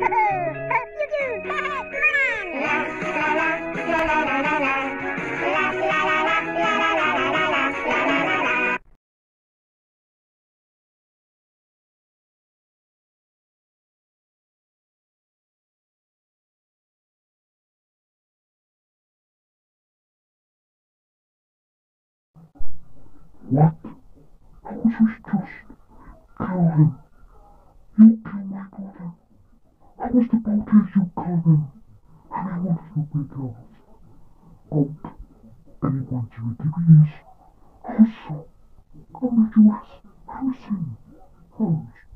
you too. Come on. What? I was just Calvin. eerste conclusie gaan hy ons nog bydra. Want, en ek want jy te wees, hassel, kom met jou as, hou sien, huis.